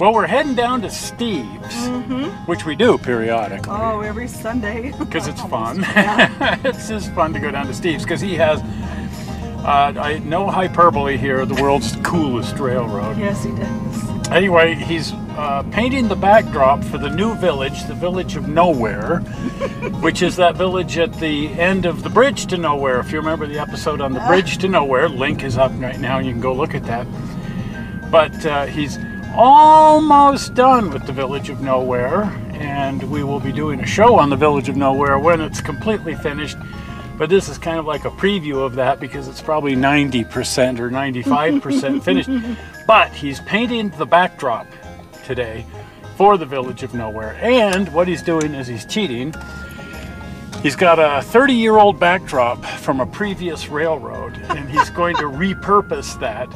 Well, we're heading down to Steve's, which we do periodically Oh, every Sunday. because it's fun. Yeah. it's just fun to go down to Steve's because he has, uh, I no hyperbole here, the world's coolest railroad. yes, he does. Anyway, he's uh, painting the backdrop for the new village, the village of Nowhere, which is that village at the end of the bridge to Nowhere. If you remember the episode on the bridge to Nowhere, link is up right now. You can go look at that. But uh, he's almost done with the village of Nowhere, and we will be doing a show on the village of Nowhere when it's completely finished. But this is kind of like a preview of that because it's probably 90% or 95% finished. But he's painting the backdrop today for the village of Nowhere. And what he's doing is he's cheating. He's got a 30 year old backdrop from a previous railroad and he's going to repurpose that.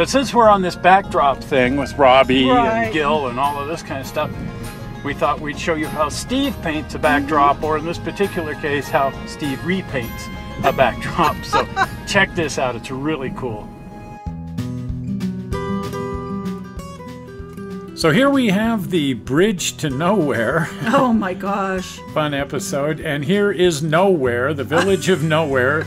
But since we're on this backdrop thing with Robbie Right. and Gil and all of this kind of stuff, we thought we'd show you how Steve paints a backdrop, or in this particular case, how Steve repaints a backdrop. so check this out, it's really cool. So here we have the Bridge to Nowhere Oh my gosh. fun episode, and here is Nowhere, the village of Nowhere.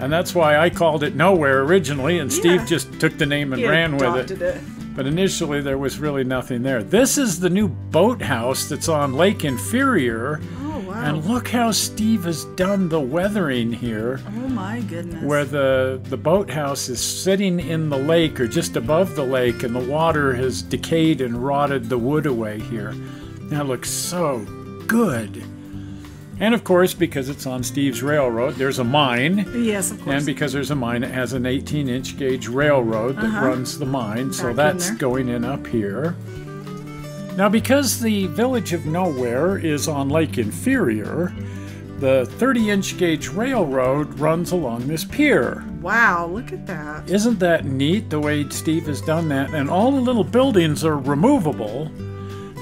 And that's why I called it Nowhere originally, and Steve just took the name and He ran with it. it. But initially, there was really nothing there. This is the new boathouse that's on Lake Inferior. Oh wow. And look how Steve has done the weathering here, oh my goodness. where the, the boathouse is sitting in the lake or just above the lake, and the water has decayed and rotted the wood away here. That looks so good. And of course, because it's on Steve's railroad, there's a mine. Yes, of course. And because there's a mine, it has an 18 inch gauge railroad that Uh-huh. runs the mine, so Back in that's there. going in up here. Now, because the village of Nowhere is on Lake Inferior, the 30 inch gauge railroad runs along this pier. wow, look at that. Isn't that neat the way Steve has done that? And all the little buildings are removable.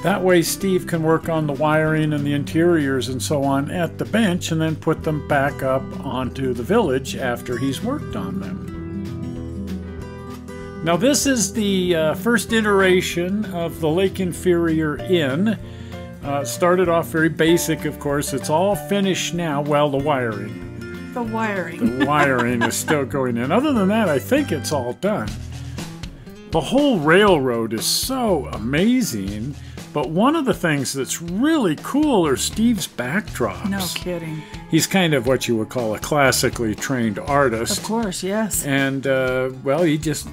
That way, Steve can work on the wiring and the interiors and so on at the bench and then put them back up onto the village after he's worked on them. Now, this is the uh, first iteration of the Lake Inferior Inn. Uh, started off very basic, of course. It's all finished now. Well, the wiring The wiring. the wiring is still going in. Other than that, I think it's all done. The whole railroad is so amazing, but one of the things that's really cool are Steve's backdrops. no kidding. He's kind of what you would call a classically trained artist. Of course, yes. And, uh, well, he just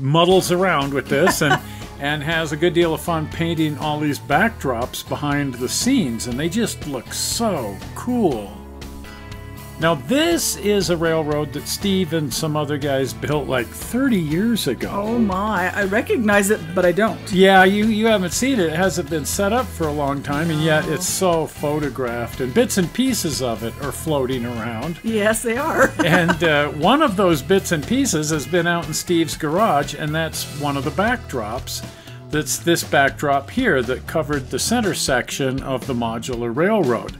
muddles around with this and, and has a good deal of fun painting all these backdrops behind the scenes, and they just look so cool. Now, this is a railroad that Steve and some other guys built like 30 years ago. Oh my, I recognize it, but I don't. Yeah, you, you haven't seen it. It hasn't been set up for a long time, and yet it's so photographed, and bits and pieces of it are floating around. Yes, they are. and uh, one of those bits and pieces has been out in Steve's garage, and that's one of the backdrops. That's this backdrop here that covered the center section of the modular railroad.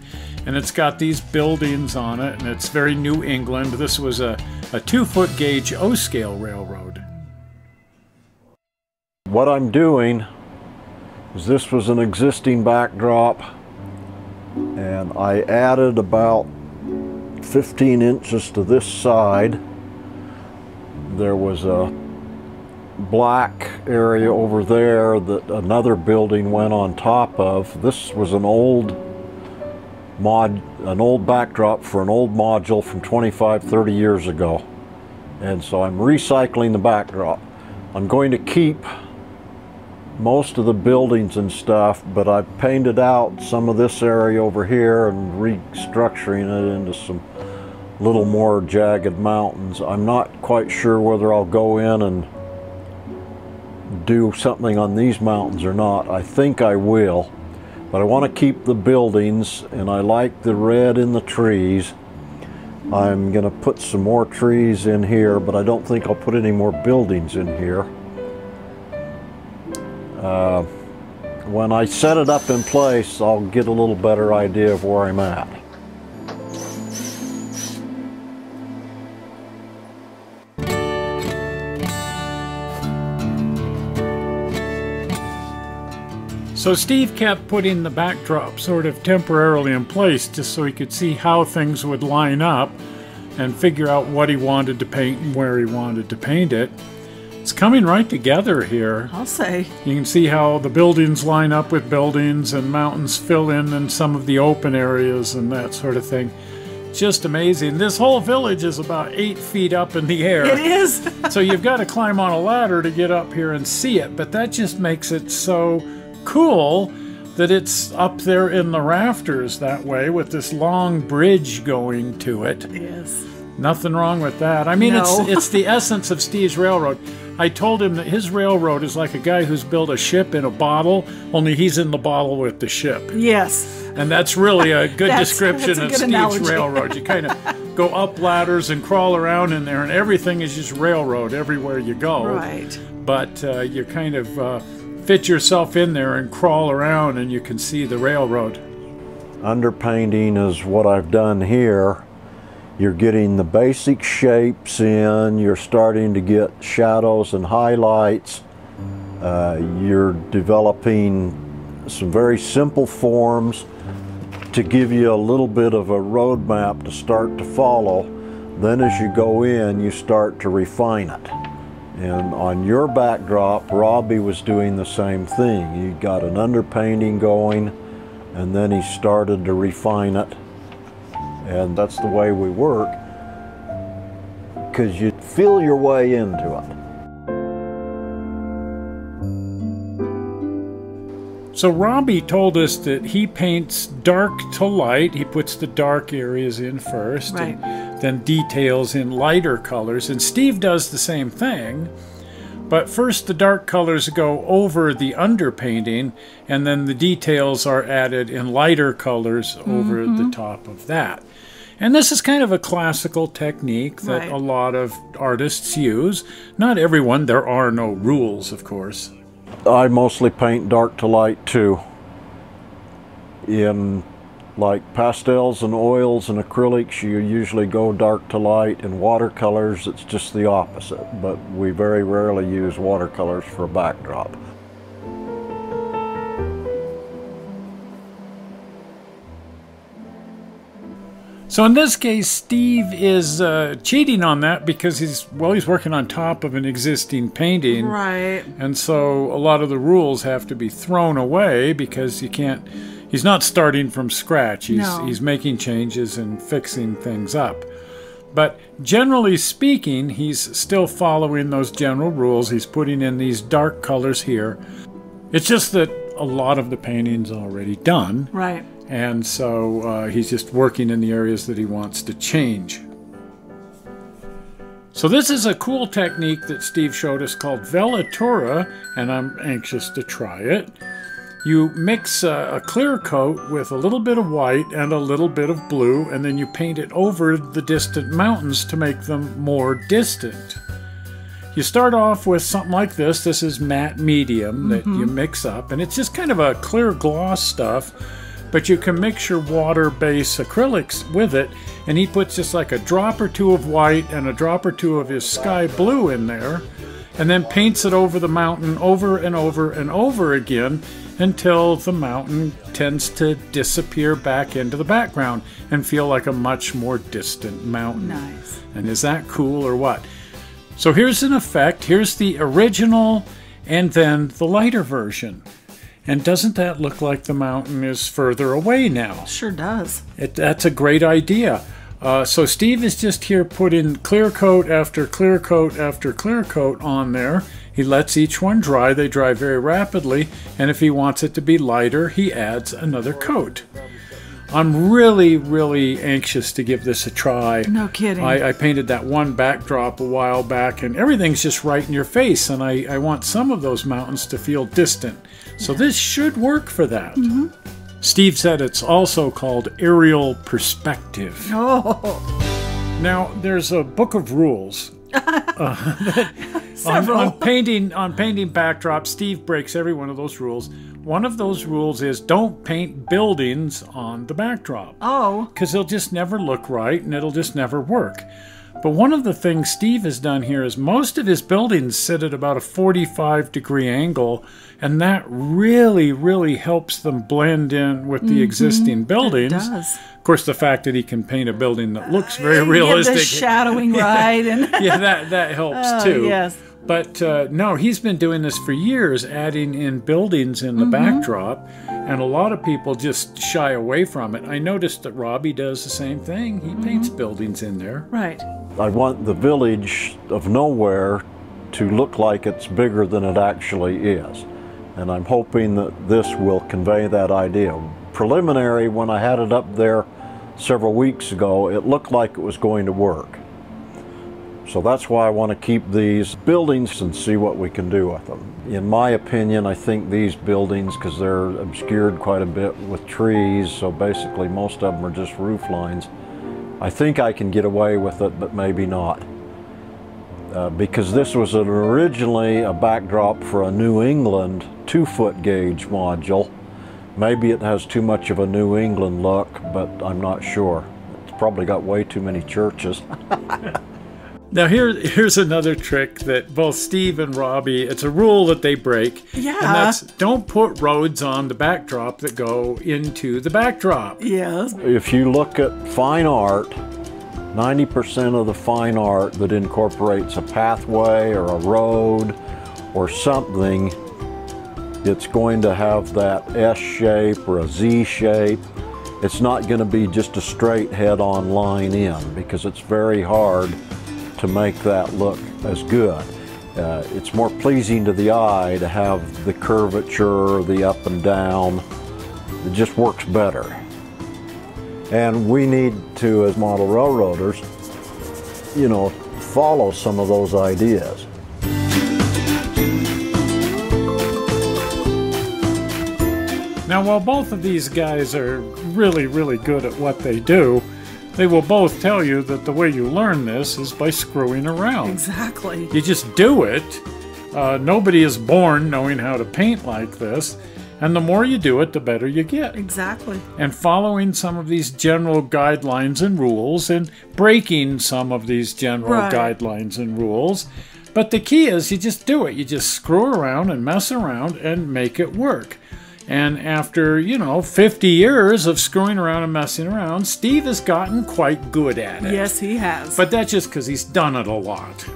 And it's got these buildings on it, and it's very New England. This was a, a two foot gauge O scale railroad. What I'm doing is this was an existing backdrop and I added about 15 inches to this side. There was a black area over there that another building went on top of. This was an old mod, an old backdrop for an old module from 25, 30 years ago. And so I'm recycling the backdrop. I'm going to keep most of the buildings and stuff, but I've painted out some of this area over here and restructuring it into some little more jagged mountains. I'm not quite sure whether I'll go in and do something on these mountains or not. I think I will, but I want to keep the buildings and I like the red in the trees. I'm going to put some more trees in here, but I don't think I'll put any more buildings in here. Uh, when I set it up in place, I'll get a little better idea of where I'm at. So Steve kept putting the backdrop sort of temporarily in place just so he could see how things would line up and figure out what he wanted to paint and where he wanted to paint it. It's coming right together here. I'll say. You can see how the buildings line up with buildings and mountains fill in in some of the open areas and that sort of thing. Just amazing. This whole village is about eight feet up in the air. It is. so you've got to climb on a ladder to get up here and see it, but that just makes it so cool that it's up there in the rafters that way with this long bridge going to it. yes. Nothing wrong with that. I mean, No. it's it's the essence of Steve's railroad. I told him that his railroad is like a guy who's built a ship in a bottle, only he's in the bottle with the ship. Yes. And that's really a good That's- description that's a of good Steve's analogy. railroad. You kind of go up ladders and crawl around in there, and everything is just railroad everywhere you go. Right. But uh, you kind of uh, fit yourself in there and crawl around, and you can see the railroad. Underpainting is what I've done here. You're getting the basic shapes in, you're starting to get shadows and highlights. Uh, you're developing some very simple forms to give you a little bit of a roadmap to start to follow. Then as you go in, you start to refine it. And on your backdrop, Robbie was doing the same thing. He got an underpainting going, and then he started to refine it. And that's the way we work, because you feel your way into it. So Robbie told us that he paints dark to light. He puts the dark areas in first, Right. and then details in lighter colors. And Steve does the same thing. But first, the dark colors go over the underpainting, and then the details are added in lighter colors over the mm-hmm. top of that. And this is kind of a classical technique that Right. a lot of artists use. Not everyone, there are no rules, of course. I mostly paint dark to light too. In like pastels and oils and acrylics, you usually go dark to light. In watercolors, it's just the opposite, but we very rarely use watercolors for a backdrop. So in this case, Steve is uh, cheating on that because he's well, he's working on top of an existing painting, Right. and so a lot of the rules have to be thrown away because you can't. He's not starting from scratch. He's No. he's making changes and fixing things up. But generally speaking, he's still following those general rules. He's putting in these dark colors here. It's just that a lot of the painting's already done. Right. And so uh, he's just working in the areas that he wants to change. So this is a cool technique that Steve showed us called Velatura, and I'm anxious to try it. You mix uh, a clear coat with a little bit of white and a little bit of blue, and then you paint it over the distant mountains to make them more distant. You start off with something like this. This is matte medium that you mix up, and it's just kind of a clear gloss stuff, but you can mix your water based acrylics with it, and he puts just like a drop or two of white and a drop or two of his sky blue in there, and then paints it over the mountain over and over and over again until the mountain tends to disappear back into the background and feel like a much more distant mountain. Nice. And is that cool or what? So here's an effect. Here's the original and then the lighter version. And doesn't that look like the mountain is further away now? Sure does. It, that's a great idea. Uh, so Steve is just here putting clear coat after clear coat after clear coat on there. He lets each one dry. They dry very rapidly. And if he wants it to be lighter, he adds another coat. I'm really, really anxious to give this a try. No kidding. I, I painted that one backdrop a while back, and everything's just right in your face. And I, I want some of those mountains to feel distant. So this should work for that. Steve said it's also called aerial perspective. Oh, Now, there's a book of rules. uh, that- on, on painting on painting backdrops, Steve breaks every one of those rules. One of those rules is don't paint buildings on the backdrop oh, because they'll just never look right and it'll just never work. But one of the things Steve has done here is most of his buildings sit at about a 45 degree angle, and that really, really helps them blend in with the mm-hmm. existing buildings. does. Of course, the fact that he can paint a building that looks very uh, Yeah, realistic. the shadowing right and yeah, that, that helps Oh, too. yes. But uh, no, he's been doing this for years, adding in buildings in the Mm-hmm. backdrop, and a lot of people just shy away from it. I noticed that Robbie does the same thing. He paints Mm-hmm. buildings in there. right. I want the village of nowhere to look like it's bigger than it actually is. And I'm hoping that this will convey that idea. Preliminary, when I had it up there several weeks ago, it looked like it was going to work. So that's why I want to keep these buildings and see what we can do with them. In my opinion, I think these buildings, because they're obscured quite a bit with trees, so basically most of them are just roof lines, I think I can get away with it, but maybe not. Uh, because this was an originally a backdrop for a New England two foot gauge module. Maybe it has too much of a New England look, but I'm not sure. It's probably got way too many churches. Now here, here's another trick that both Steve and Robbie. It's a rule that they break. Yeah. And that's don't put roads on the backdrop that go into the backdrop. Yes. If you look at fine art, 90% of the fine art that incorporates a pathway or a road or something, it's going to have that S shape or a Z shape. It's not going to be just a straight head on line in because it's very hard to make that look as good. Uh, it's more pleasing to the eye to have the curvature, the up and down. It just works better. And we need to, as model railroaders, you know, follow some of those ideas. Now, while both of these guys are really, really good at what they do, they will both tell you that the way you learn this is by screwing around. Exactly. You just do it. Uh, nobody is born knowing how to paint like this. And the more you do it, the better you get. Exactly. And following some of these general guidelines and rules and breaking some of these general Right. guidelines and rules. But the key is you just do it. You just screw around and mess around and make it work. And after, you know, 50 years of screwing around and messing around, Steve has gotten quite good at it. Yes, he has. But that's just because he's done it a lot.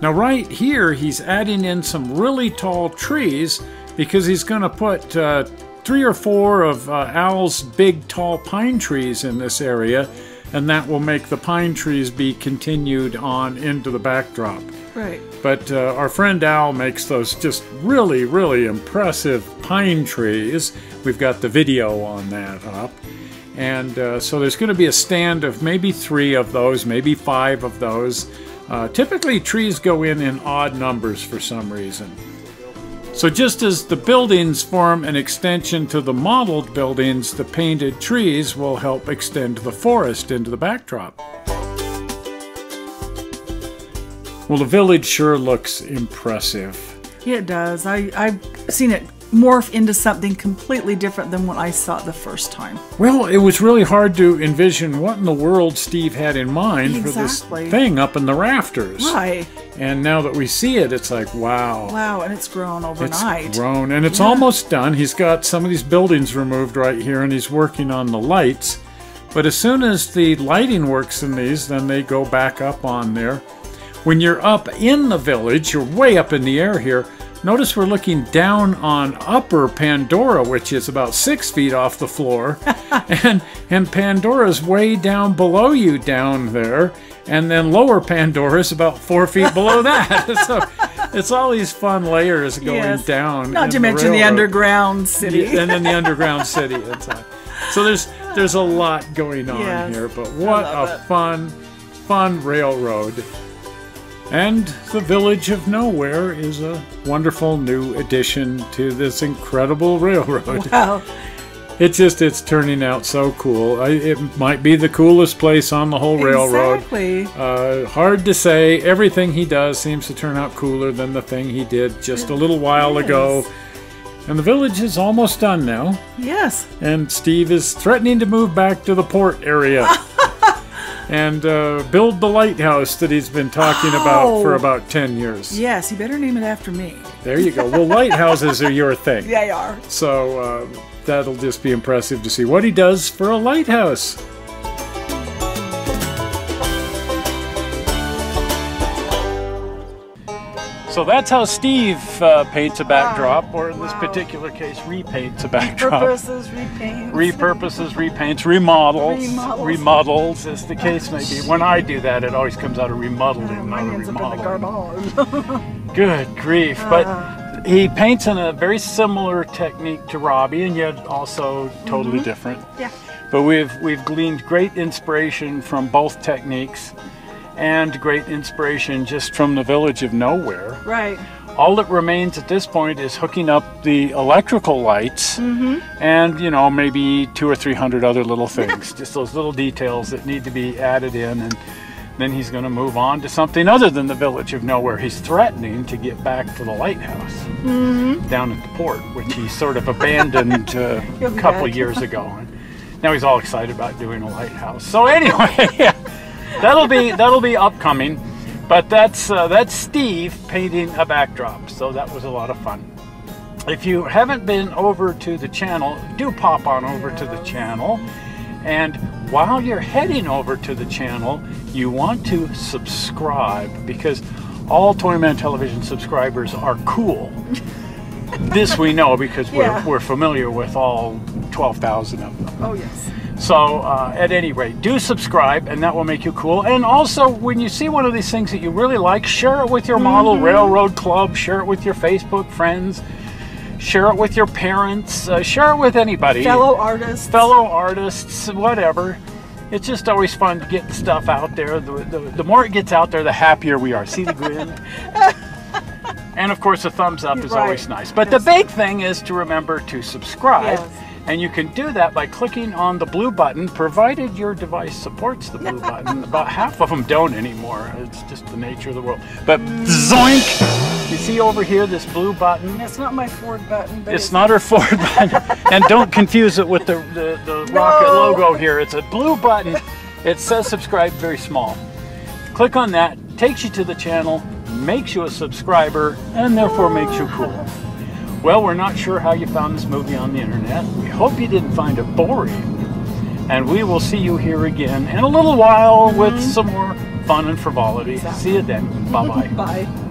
Now, right here, he's adding in some really tall trees because he's going to put uh, three or four of uh, Al's big tall pine trees in this area, and that will make the pine trees be continued on into the backdrop. right. But uh, our friend Al makes those just really, really impressive pine trees. We've got the video on that up. And uh, so there's going to be a stand of maybe three of those, maybe five of those. Uh, typically, trees go in in odd numbers for some reason. So, just as the buildings form an extension to the modeled buildings, the painted trees will help extend the forest into the backdrop. Well, the village sure looks impressive. Yeah, it does. I, I've seen it morph into something completely different than what I saw the first time. Well, it was really hard to envision what in the world Steve had in mind Exactly. for this thing up in the rafters. Right. And now that we see it, it's like, wow. Wow, and it's grown overnight. It's grown and it's almost done. He's got some of these buildings removed right here and he's working on the lights. But as soon as the lighting works in these, then they go back up on there. When you're up in the village, you're way up in the air here. Notice we're looking down on upper Pandora, which is about six feet off the floor. and, and Pandora's way down below you down there. And then lower Pandora's about four feet below that. so it's all these fun layers going Yes. down. Not to mention the underground city. And then the underground city. So there's there's a lot going on Yes, here, but what a it. fun, fun railroad. And the Village of Nowhere is a wonderful new addition to this incredible railroad. Wow. It's just it's turning out so cool. I, it might be the coolest place on the whole railroad. Exactly. Uh, hard to say. Everything he does seems to turn out cooler than the thing he did just a little while ago. And the village is almost done now. Yes. And Steve is threatening to move back to the port area. and uh, build the lighthouse that he's been talking about for Oh. about 10 years. Yes, he better name it after me. There you go. Well, lighthouses are your thing. They are. So uh, that'll just be impressive to see what he does for a lighthouse. So that's how Steve uh, paints a backdrop, or in this Wow. particular case, repaints a backdrop. Purposes, repaints. Repurposes, repaints, remodels, Remodels. remodels, as the case may be. When I do that, it always comes out of remodeling, not a ends up in the Good grief. But he paints in a very similar technique to Robbie, and yet also totally different. yeah. But we've we've gleaned great inspiration from both techniques, and great inspiration just from the village of nowhere. Right. All that remains at this point is hooking up the electrical lights, and you know maybe two or three hundred other little things, just those little details that need to be added in, and then he's going to move on to something other than the village of nowhere. He's threatening to get back to the lighthouse down at the port, which he sort of abandoned uh, a couple years ago. And now he's all excited about doing a lighthouse. So anyway, that'll be that'll be upcoming. But that's uh, that's Steve painting a backdrop. So that was a lot of fun. If you haven't been over to the channel, do pop on over to the channel. And while you're heading over to the channel, you want to subscribe because all Toy Man Television subscribers are cool. this we know because we're, Yeah. we're familiar with all 12,000 of them. Oh, yes. So, uh, at any rate, do subscribe, and that will make you cool. And also, when you see one of these things that you really like, share it with your model Mm-hmm. railroad club, share it with your Facebook friends, share it with your parents, uh, share it with anybody, Fellow artists. fellow artists, whatever. It's just always fun to get stuff out there. The, the, the more it gets out there, the happier we are. See the grin? and of course, a thumbs up is Right. always nice. But the big thing is to remember to subscribe. Yes. And you can do that by clicking on the blue button, provided your device supports the blue button. About half of them don't anymore. It's just the nature of the world. But zoink! You see over here this blue button? It's not my Ford button, but It's not her Ford button. and don't confuse it with the, the, the rocket logo here. It's a blue button. It says subscribe very small. Click on that, takes you to the channel, makes you a subscriber, and therefore makes you cool. Well, we're not sure how you found this movie on the internet. We hope you didn't find it boring. And we will see you here again in a little while with mm-hmm. some more fun and frivolity. See you then. Bye bye. Bye.